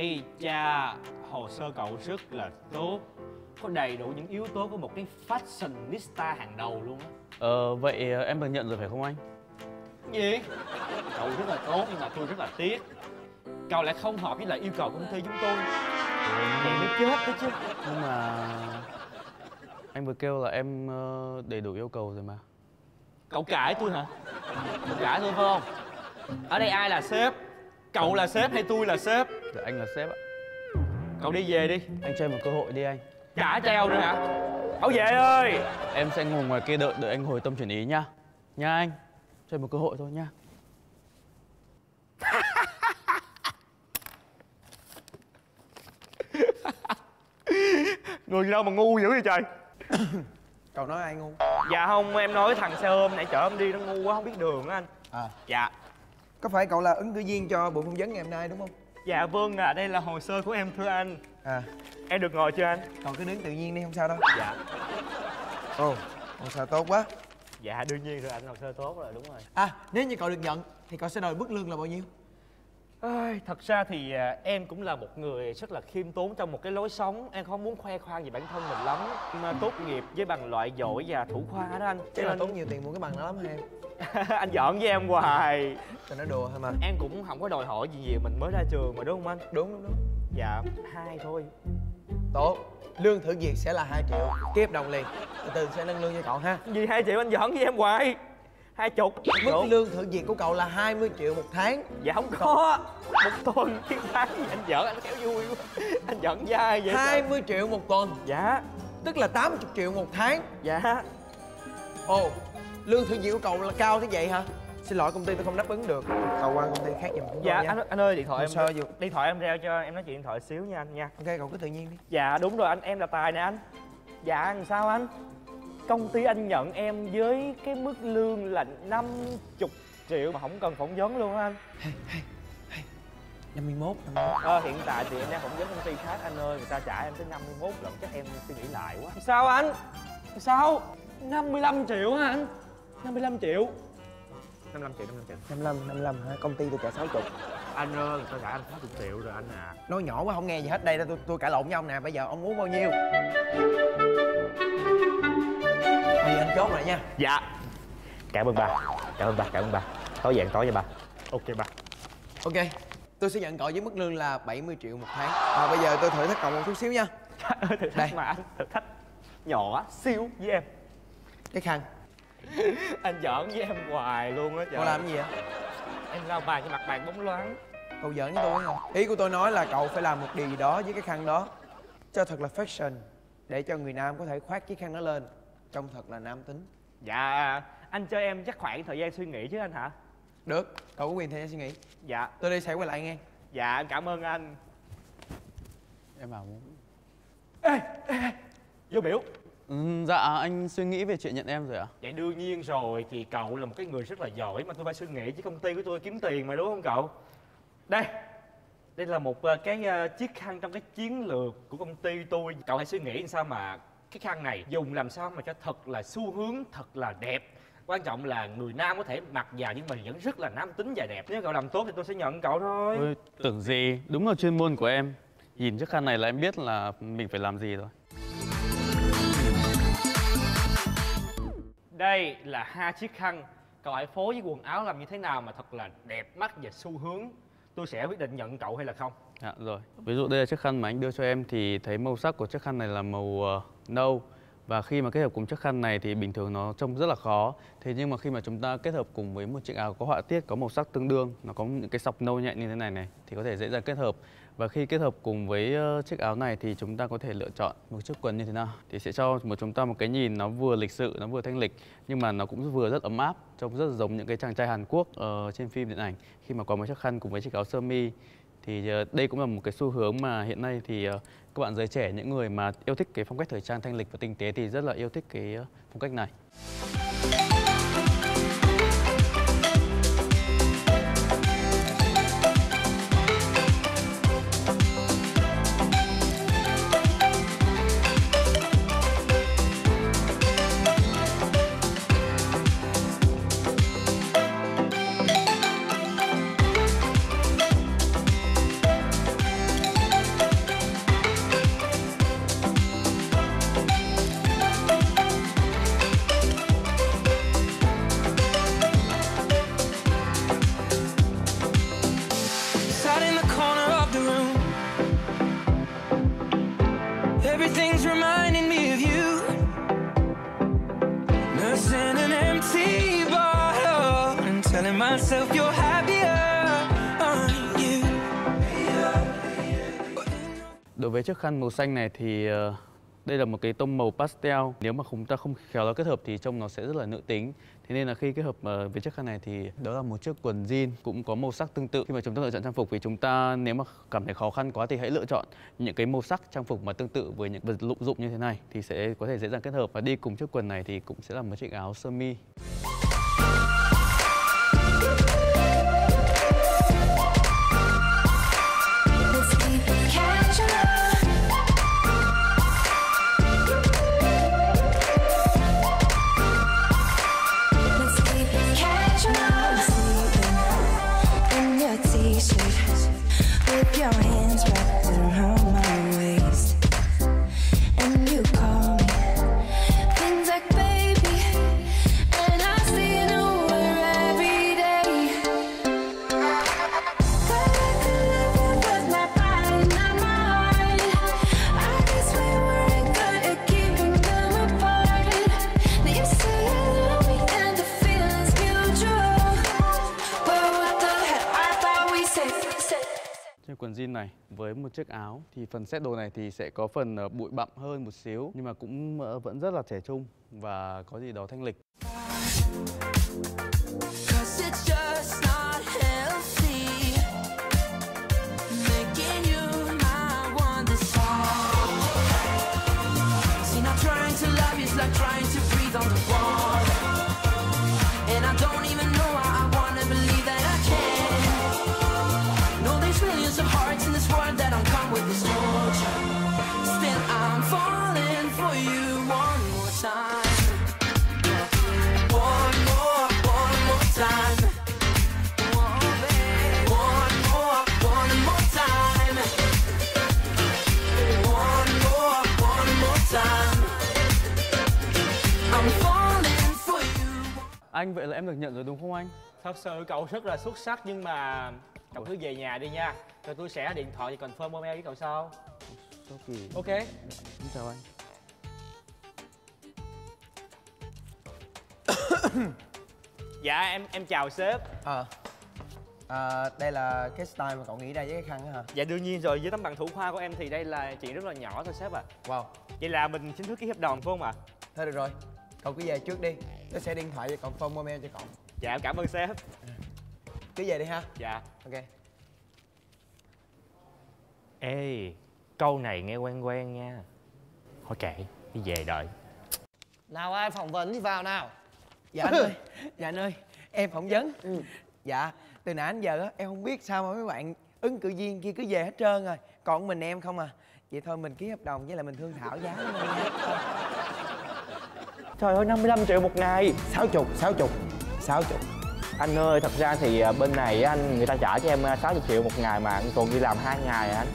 Ây cha, hồ sơ cậu rất là tốt Có đầy đủ những yếu tố của một cái fashionista hàng đầu luôn á Ờ, vậy ờ, em được nhận rồi phải không anh? Gì? Cậu rất là tốt nhưng mà tôi rất là tiếc Cậu lại không hợp với lại yêu cầu công ty chúng tôi Vậy mới chết đó chứ Nhưng mà... Anh vừa kêu là em ờ, đầy đủ yêu cầu rồi mà Cậu cãi tôi hả? Cậu cãi tôi phải không? Ở đây ai là sếp? Cậu là sếp hay tôi là sếp? Dạ anh là sếp ạ. Cậu đi về đi. Anh cho em một cơ hội đi anh. Trả treo nữa hả? Bảo vệ ơi! Em sẽ ngồi ngoài kia đợi đợi anh hồi tâm chuyển ý nha. Nha anh Cho em một cơ hội thôi nha. Người đâu mà ngu dữ vậy trời? Cậu nói ai ngu? Dạ không em nói thằng xe ôm này chở em đi nó ngu quá không biết đường á anh. À. Dạ. Có phải cậu là ứng cử viên cho buổi phỏng vấn ngày hôm nay đúng không Dạ vâng ạ, à, đây là hồ sơ của em thưa anh. À. Em được ngồi chưa anh? cậu cứ đứng tự nhiên đi không sao đâu. Dạ. Ồ hồ sơ tốt quá. Dạ đương nhiên rồi anh hồ sơ tốt rồi đúng rồi. À nếu như cậu được nhận thì cậu sẽ đòi mức lương là bao nhiêu Ai, Thật ra thì à, em cũng là một người rất là khiêm tốn trong một cái lối sống. Em không muốn khoe khoang về bản thân mình lắm. Mà tốt nghiệp với bằng loại giỏi và thủ khoa đó anh. Chứ là tốn nhiều tiền mua cái bằng đó lắm hả em anh giỡn với em hoài. Tao nói đùa thôi mà. Em cũng không có đòi hỏi gì nhiều, mình mới ra trường mà đúng không anh? đúng đúng đúng. Dạ, hai thôi. Tốt. Lương thử việc sẽ là 2 triệu. Ký hợp đồng liền. Từ từ sẽ nâng lương cho cậu ha. Gì hai triệu anh giỡn với em hoài Hai chục. Mức Đúng. lương thử việc của cậu là 20 triệu một tháng. Dạ không có. Một tuần cái tháng gì anh giỡn anh kéo vui quá. Anh giỡn dai vậy sao? 20 triệu một tuần. Dạ, tức là 80 triệu một tháng. Dạ. Ồ lương thử việc của cậu là cao thế vậy hả? Xin lỗi công ty tôi không đáp ứng được. Cậu qua công ty khác giùm Dạ tôi nha. anh, anh ơi điện thoại em sơ dù- Điện thoại em reo cho em nói chuyện điện thoại xíu nha anh nha. Ok cậu cứ tự nhiên đi. Dạ đúng rồi anh, em là Tài nè anh. Dạ làm sao anh? Công ty anh nhận em với cái mức lương là 50 triệu mà không cần phỏng vấn luôn á anh. 51 51 Ờ, hiện tại thì em đang phỏng vấn công ty khác anh ơi Người ta trả em tới 51 lận chắc em suy nghĩ lại quá. Sao anh? Sao? 55 triệu hả anh? 55 triệu. 55 triệu, 55 triệu. 55 55 hả? Công ty tôi trả 60 Anh ơi, người ta trả anh 60 triệu rồi anh à. Nói nhỏ quá không nghe gì hết. Đây tôi tôi cãi lộn với ông nè. Bây giờ ông muốn bao nhiêu chốt lại nha. Dạ. Cảm ơn ba. Cảm ơn ba, cảm ơn ba. Tối dạng tối cho ba. Ok ba. Ok tôi sẽ nhận cậu với mức lương là 70 triệu một tháng. À, bây giờ tôi thử thách cậu một chút xíu nha. Thử Đây. thách mà anh thử thách nhỏ xíu với em. Cái khăn anh giỡn với em hoài luôn á cậu làm cái gì vậy? Em lau bàn cho mặt bàn bóng loáng. Cậu giỡn với tôi không ý của tôi nói là cậu phải làm một điều gì đó với cái khăn đó. Cho thật là fashion để cho người nam có thể khoác chiếc khăn đó lên trông thật là nam tính. Dạ anh cho em chắc khoảng thời gian suy nghĩ chứ anh hả? Được cậu có quyền thời gian suy nghĩ. Dạ. Tôi đi sẽ quay lại nghe. Dạ em cảm ơn anh. Em bảo muốn vô biểu. Ừ, Dạ anh suy nghĩ về chuyện nhận em rồi ạ. Vậy đương nhiên rồi thì cậu là một cái người rất là giỏi mà tôi phải suy nghĩ chứ công ty của tôi kiếm tiền mà đúng không cậu? Đây đây là một ờ, cái ờ, chiếc khăn trong cái chiến lược của công ty tôi. Cậu hãy suy nghĩ làm sao mà cái khăn này dùng làm sao mà cho thật là xu hướng thật là đẹp. Quan trọng là người nam có thể mặc vào nhưng mà vẫn rất là nam tính và đẹp. Nếu cậu làm tốt thì tôi sẽ nhận cậu thôi. Ôi, tưởng gì? Đúng là chuyên môn của em. Nhìn chiếc khăn này là em biết là mình phải làm gì rồi. Đây là hai chiếc khăn. Cậu hãy phối với quần áo làm như thế nào mà thật là đẹp mắt và xu hướng. Tôi sẽ quyết định nhận cậu hay là không. Dạ rồi. Ví dụ đây là chiếc khăn mà anh đưa cho em thì thấy màu sắc của chiếc khăn này là màu ờ, nâu và khi mà kết hợp cùng chiếc khăn này thì bình thường nó trông rất là khó. Thế nhưng mà khi mà chúng ta kết hợp cùng với một chiếc áo có họa tiết, có màu sắc tương đương Nó có những cái sọc nâu nhẹ như thế này này Thì có thể dễ dàng kết hợp. Và khi kết hợp cùng với chiếc áo này thì chúng ta có thể lựa chọn một chiếc quần như thế nào. Thì sẽ cho một chúng ta một cái nhìn nó vừa lịch sự, nó vừa thanh lịch Nhưng mà nó cũng vừa rất ấm áp Trông rất giống những cái chàng trai Hàn Quốc uh, trên phim điện ảnh. Khi mà có một chiếc khăn cùng với chiếc áo sơ mi thì ờ, đây cũng là một cái xu hướng mà hiện nay thì ờ, các bạn giới trẻ, những người mà yêu thích cái phong cách thời trang, thanh lịch và tinh tế thì rất là yêu thích cái ờ, phong cách này. Với chiếc khăn màu xanh này thì ờ, đây là một cái tông màu pastel. Nếu mà chúng ta không khéo léo kết hợp thì trông nó sẽ rất là nữ tính. Thế nên là khi kết hợp ờ, với chiếc khăn này thì đó là một chiếc quần jean cũng có màu sắc tương tự. Khi mà chúng ta lựa chọn trang phục thì chúng ta nếu mà cảm thấy khó khăn quá thì hãy lựa chọn những cái màu sắc trang phục mà tương tự với những vật lụng dụng như thế này thì sẽ có thể dễ dàng kết hợp và đi cùng chiếc quần này thì cũng sẽ là một chiếc áo sơ mi. Này với một chiếc áo thì phần set đồ này thì sẽ có phần ờ, bụi bặm hơn một xíu, nhưng mà cũng ờ, vẫn rất là trẻ trung và có gì đó thanh lịch. Anh vậy là em được nhận rồi đúng không anh? Thật sự cậu rất là xuất sắc nhưng mà cậu cứ về nhà đi nha Rồi tôi sẽ điện thoại và confirm email với cậu sau Sao kỳ. Ok Em chào anh. Dạ em em chào sếp. Ờ. À, đây là cái style mà cậu nghĩ ra với cái khăn á hả? Dạ đương nhiên rồi. Với tấm bằng thủ khoa của em thì đây là chuyện rất là nhỏ thôi sếp ạ. Wow. Vậy là mình chính thức ký hợp đồng phải không ạ? thôi được rồi. Cậu cứ về trước đi. Tôi sẽ điện thoại và confirm email cho cậu. Dạ em cảm ơn sếp. Cứ về đi ha. Dạ. Ok. Ê câu này nghe quen quen nha. Thôi kệ đi về đợi. Nào ai phỏng vấn thì vào nào dạ anh ơi dạ anh ơi em phỏng vấn. Dạ từ nãy đến giờ á em không biết sao mà mấy bạn ứng cử viên kia cứ về hết trơn rồi. Còn mình em không à. Vậy thôi mình ký hợp đồng với lại mình thương thảo giá. Trời ơi 55 triệu một ngày. Sáu chục sáu chục sáu chục Anh ơi thật ra thì à, bên này á, anh người ta trả cho em à, 60 triệu một ngày mà anh còn đi làm hai ngày à anh